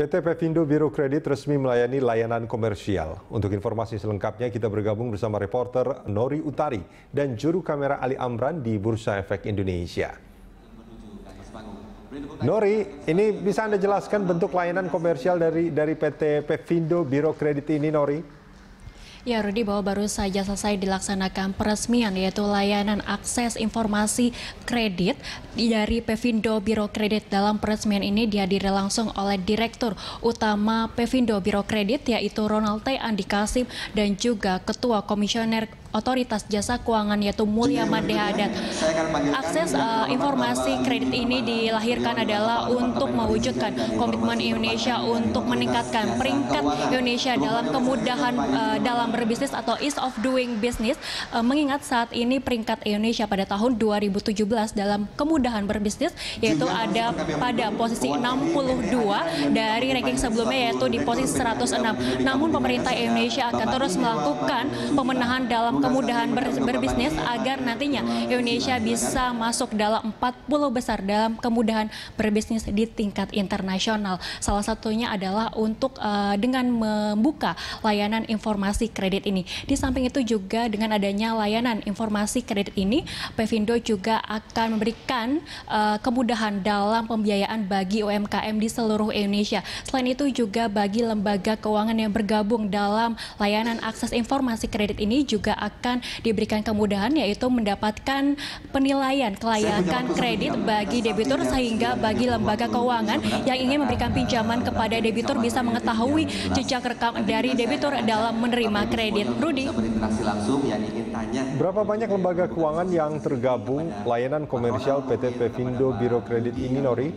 PT Pevindo Biro Kredit resmi melayani layanan komersial. Untuk informasi selengkapnya kita bergabung bersama reporter Nori Utari dan juru kamera Ali Amran di Bursa Efek Indonesia. Nori, ini bisa Anda jelaskan bentuk layanan komersial dari dari PT Pevindo Biro Kredit ini, Nori? Ya, Rudi, bahwa baru saja selesai dilaksanakan peresmian yaitu layanan akses informasi kredit dari Pevindo Biro Kredit. Dalam peresmian ini dihadiri langsung oleh Direktur Utama Pevindo Biro Kredit yaitu Ronald T. Andikasim dan juga Ketua Komisioner Otoritas Jasa Keuangan yaitu Mulia Madehadat. Akses uh, informasi kredit ini dilahirkan adalah untuk mewujudkan komitmen Indonesia untuk meningkatkan peringkat Indonesia dalam kemudahan uh, dalam berbisnis atau ease of doing business. Uh, mengingat saat ini peringkat Indonesia pada tahun 2017 dalam kemudahan berbisnis yaitu ada pada posisi 62 dari ranking sebelumnya yaitu di posisi 106. Namun pemerintah Indonesia akan terus melakukan pemenahan dalam kemudahan ber, berbisnis agar nantinya Indonesia bisa masuk dalam 40 besar dalam kemudahan berbisnis di tingkat internasional. Salah satunya adalah untuk uh, dengan membuka layanan informasi kredit ini. Di samping itu juga dengan adanya layanan informasi kredit ini, Pevindo juga akan memberikan uh, kemudahan dalam pembiayaan bagi UMKM di seluruh Indonesia. Selain itu juga bagi lembaga keuangan yang bergabung dalam layanan akses informasi kredit ini juga akan diberikan kemudahan yaitu mendapatkan penilaian kelayakan kredit bagi debitur sehingga bagi lembaga keuangan yang ingin memberikan pinjaman kepada debitur bisa mengetahui jejak rekam dari debitur dalam menerima kredit. Rudi. Berapa banyak lembaga keuangan yang tergabung layanan komersial PT Pevindo Biro Kredit ini, Nori?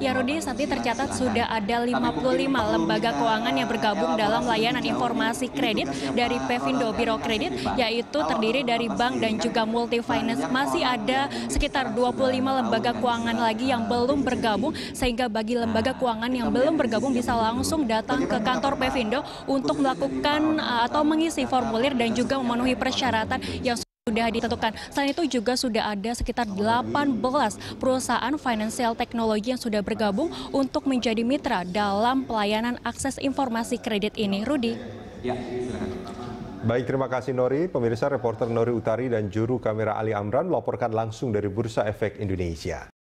Ya Rudi, saat ini tercatat sudah ada 55 lembaga keuangan yang bergabung dalam layanan informasi kredit dari Pevindo Biro Kredit, yaitu terdiri dari bank dan juga multi finance. Masih ada sekitar 25 lembaga keuangan lagi yang belum bergabung, sehingga bagi lembaga keuangan yang belum bergabung bisa langsung datang ke kantor Pevindo untuk melakukan uh, atau mengisi formulir dan juga memenuhi persyaratan yang sudah ditentukan. Selain itu juga sudah ada sekitar 18 perusahaan financial teknologi yang sudah bergabung untuk menjadi mitra dalam pelayanan akses informasi kredit ini. Rudi. Ya, Baik, terima kasih Nori. Pemirsa reporter Nori Utari dan juru kamera Ali Amran melaporkan langsung dari Bursa Efek Indonesia.